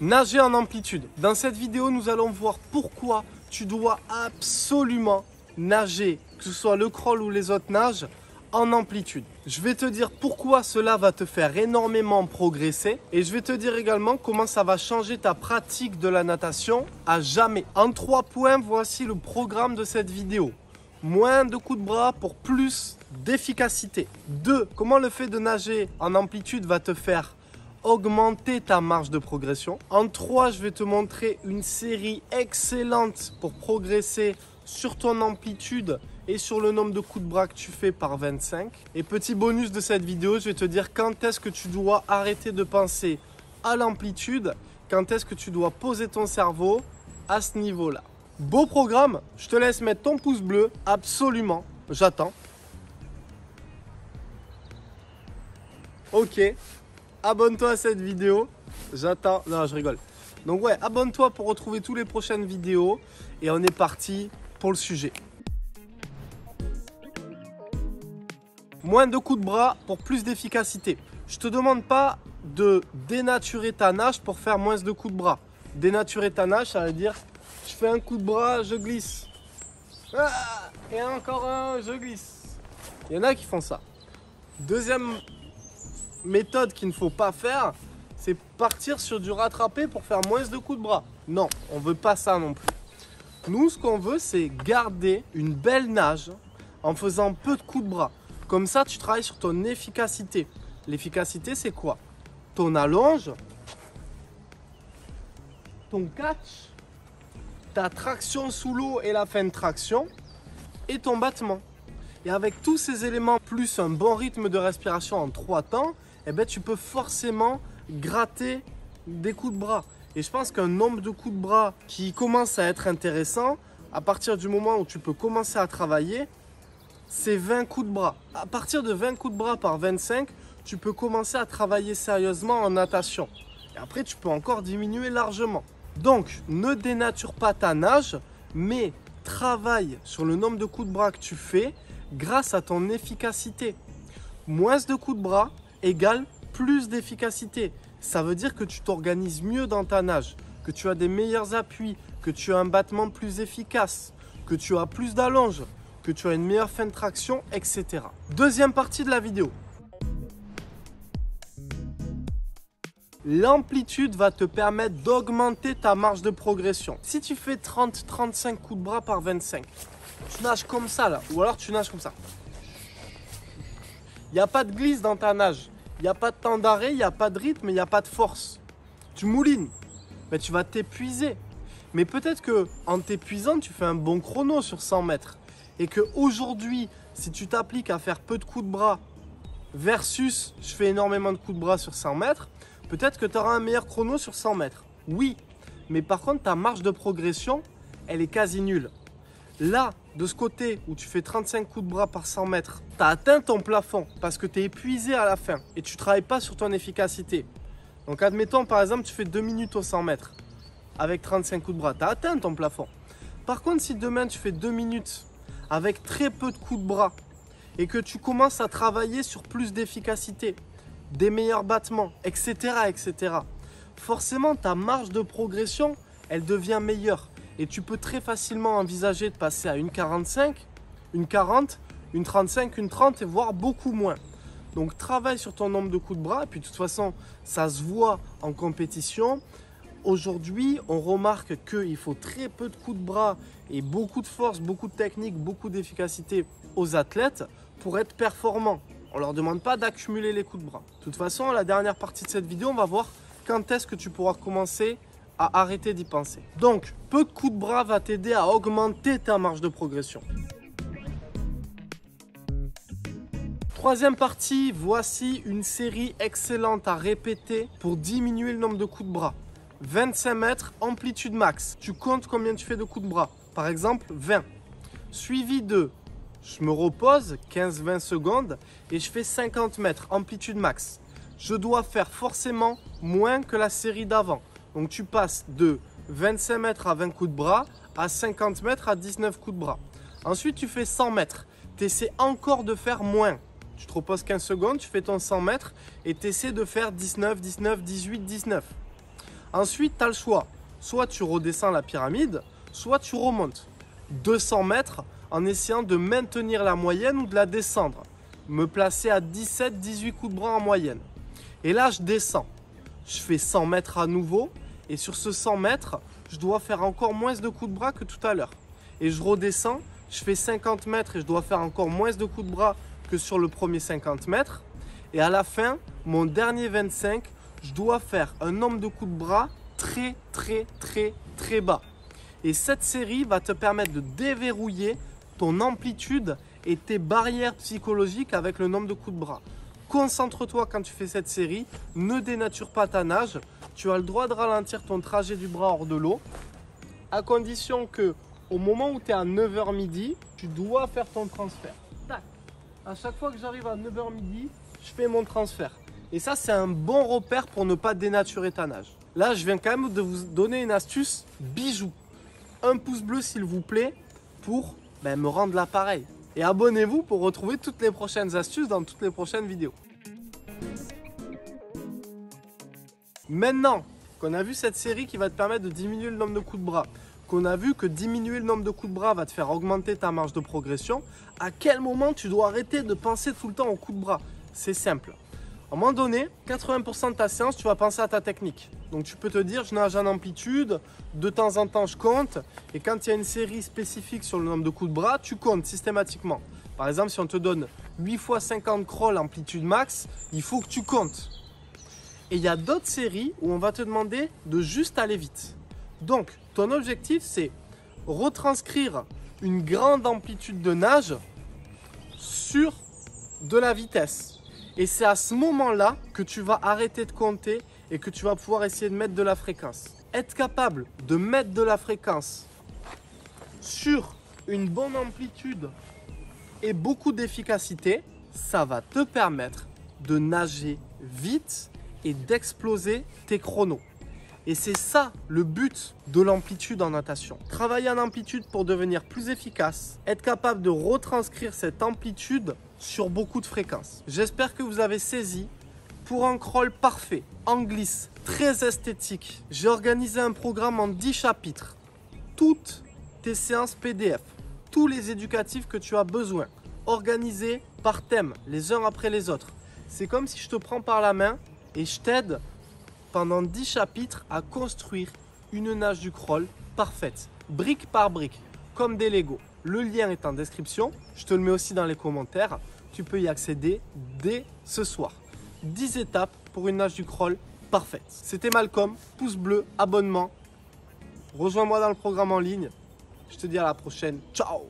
Nager en amplitude. Dans cette vidéo, nous allons voir pourquoi tu dois absolument nager, que ce soit le crawl ou les autres nages, en amplitude. Je vais te dire pourquoi cela va te faire énormément progresser et je vais te dire également comment ça va changer ta pratique de la natation à jamais. En trois points, voici le programme de cette vidéo. Moins de coups de bras pour plus d'efficacité. 2. Comment le fait de nager en amplitude va te faire augmenter ta marge de progression. En 3, je vais te montrer une série excellente pour progresser sur ton amplitude et sur le nombre de coups de bras que tu fais par 25. Et petit bonus de cette vidéo, je vais te dire quand est-ce que tu dois arrêter de penser à l'amplitude, quand est-ce que tu dois poser ton cerveau à ce niveau-là. Beau programme, je te laisse mettre ton pouce bleu, absolument, j'attends. Ok, abonne-toi à cette vidéo, j'attends, non je rigole. Donc ouais, abonne-toi pour retrouver toutes les prochaines vidéos et on est parti pour le sujet. Moins de coups de bras pour plus d'efficacité. Je te demande pas de dénaturer ta nage pour faire moins de coups de bras. Dénaturer ta nage, ça veut dire je fais un coup de bras, je glisse. Ah, et encore un, je glisse. Il y en a qui font ça. Deuxième méthode qu'il ne faut pas faire, c'est partir sur du rattrapé pour faire moins de coups de bras. Non, on veut pas ça non plus. Nous, ce qu'on veut, c'est garder une belle nage en faisant peu de coups de bras. Comme ça, tu travailles sur ton efficacité. L'efficacité, c'est quoi? Ton allonge, ton catch, ta traction sous l'eau et la fin de traction, et ton battement. Et avec tous ces éléments, plus un bon rythme de respiration en trois temps, eh ben, tu peux forcément gratter des coups de bras. Et je pense qu'un nombre de coups de bras qui commence à être intéressant, à partir du moment où tu peux commencer à travailler, c'est 20 coups de bras. À partir de 20 coups de bras par 25, tu peux commencer à travailler sérieusement en natation. Et après, tu peux encore diminuer largement. Donc, ne dénature pas ta nage, mais travaille sur le nombre de coups de bras que tu fais grâce à ton efficacité. Moins de coups de bras égale plus d'efficacité. Ça veut dire que tu t'organises mieux dans ta nage, que tu as des meilleurs appuis, que tu as un battement plus efficace, que tu as plus d'allonge, que tu as une meilleure fin de traction, etc. Deuxième partie de la vidéo. L'amplitude va te permettre d'augmenter ta marge de progression. Si tu fais 30-35 coups de bras par 25, tu nages comme ça là, ou alors tu nages comme ça. Il n'y a pas de glisse dans ta nage. Il n'y a pas de temps d'arrêt, il n'y a pas de rythme, il n'y a pas de force. Tu moulines, mais tu vas t'épuiser. Mais peut-être que en t'épuisant, tu fais un bon chrono sur 100 mètres et que aujourd'hui, si tu t'appliques à faire peu de coups de bras versus je fais énormément de coups de bras sur 100 mètres, peut-être que tu auras un meilleur chrono sur 100 mètres. Oui, mais par contre, ta marge de progression, elle est quasi nulle. Là, de ce côté où tu fais 35 coups de bras par 100 mètres, tu as atteint ton plafond parce que tu es épuisé à la fin et tu ne travailles pas sur ton efficacité. Donc admettons par exemple, tu fais 2 minutes au 100 mètres avec 35 coups de bras, tu as atteint ton plafond. Par contre, si demain tu fais 2 minutes avec très peu de coups de bras et que tu commences à travailler sur plus d'efficacité, des meilleurs battements, etc., etc., forcément ta marge de progression, elle devient meilleure. Et tu peux très facilement envisager de passer à une 45, une 40, une 35, une 30 et voire beaucoup moins. Donc travaille sur ton nombre de coups de bras. Puis de toute façon, ça se voit en compétition. Aujourd'hui, on remarque qu'il faut très peu de coups de bras et beaucoup de force, beaucoup de technique, beaucoup d'efficacité aux athlètes pour être performants. On ne leur demande pas d'accumuler les coups de bras. De toute façon, la dernière partie de cette vidéo, on va voir quand est-ce que tu pourras commencer à arrêter d'y penser. Donc, peu de coups de bras va t'aider à augmenter ta marge de progression. Troisième partie, voici une série excellente à répéter pour diminuer le nombre de coups de bras. 25 mètres, amplitude max. Tu comptes combien tu fais de coups de bras? Par exemple, 20. Suivi de, je me repose 15-20 secondes et je fais 50 mètres, amplitude max. Je dois faire forcément moins que la série d'avant. Donc tu passes de 25 mètres à 20 coups de bras à 50 mètres à 19 coups de bras. Ensuite, tu fais 100 mètres. Tu essaies encore de faire moins. Tu te reposes 15 secondes, tu fais ton 100 mètres et tu essaies de faire 19, 19, 18, 19. Ensuite, tu as le choix. Soit tu redescends la pyramide, soit tu remontes 200 mètres en essayant de maintenir la moyenne ou de la descendre. Me placer à 17-18 coups de bras en moyenne. Et là, je descends. Je fais 100 mètres à nouveau. Et sur ce 100 mètres, je dois faire encore moins de coups de bras que tout à l'heure. Et je redescends. Je fais 50 mètres et je dois faire encore moins de coups de bras que sur le premier 50 mètres. Et à la fin, mon dernier 25, je dois faire un nombre de coups de bras très très très très bas. Et cette série va te permettre de déverrouiller ton amplitude et tes barrières psychologiques avec le nombre de coups de bras. Concentre-toi quand tu fais cette série, ne dénature pas ta nage. Tu as le droit de ralentir ton trajet du bras hors de l'eau, à condition que au moment où tu es à 9h midi, tu dois faire ton transfert. Tac. À chaque fois que j'arrive à 9h midi, je fais mon transfert. Et ça, c'est un bon repère pour ne pas dénaturer ta nage. Là, je viens quand même de vous donner une astuce bijou. Un pouce bleu, s'il vous plaît, pour ben, me rendre l'appareil. Et abonnez-vous pour retrouver toutes les prochaines astuces dans toutes les prochaines vidéos. Maintenant qu'on a vu cette série qui va te permettre de diminuer le nombre de coups de bras, qu'on a vu que diminuer le nombre de coups de bras va te faire augmenter ta marge de progression, à quel moment tu dois arrêter de penser tout le temps aux coups de bras? C'est simple. À un moment donné, 80% de ta séance, tu vas penser à ta technique. Donc tu peux te dire, je nage en amplitude, de temps en temps je compte, et quand il y a une série spécifique sur le nombre de coups de bras, tu comptes systématiquement. Par exemple, si on te donne 8 fois 50 crawl amplitude max, il faut que tu comptes. Et il y a d'autres séries où on va te demander de juste aller vite. Donc, ton objectif, c'est retranscrire une grande amplitude de nage sur de la vitesse. Et c'est à ce moment-là que tu vas arrêter de compter et que tu vas pouvoir essayer de mettre de la fréquence. Être capable de mettre de la fréquence sur une bonne amplitude et beaucoup d'efficacité, ça va te permettre de nager vite et d'exploser tes chronos. Et c'est ça le but de l'amplitude en natation. Travailler en amplitude pour devenir plus efficace, être capable de retranscrire cette amplitude sur beaucoup de fréquences. J'espère que vous avez saisi. Pour un crawl parfait, en glisse, très esthétique, j'ai organisé un programme en 10 chapitres. Toutes tes séances PDF, tous les éducatifs que tu as besoin, organisés par thème, les uns après les autres. C'est comme si je te prends par la main et je t'aide pendant 10 chapitres à construire une nage du crawl parfaite, brique par brique, comme des Lego. Le lien est en description, je te le mets aussi dans les commentaires. Tu peux y accéder dès ce soir. 10 étapes pour une nage du crawl parfaite. C'était Malcolm, pouce bleu, abonnement. Rejoins-moi dans le programme en ligne. Je te dis à la prochaine. Ciao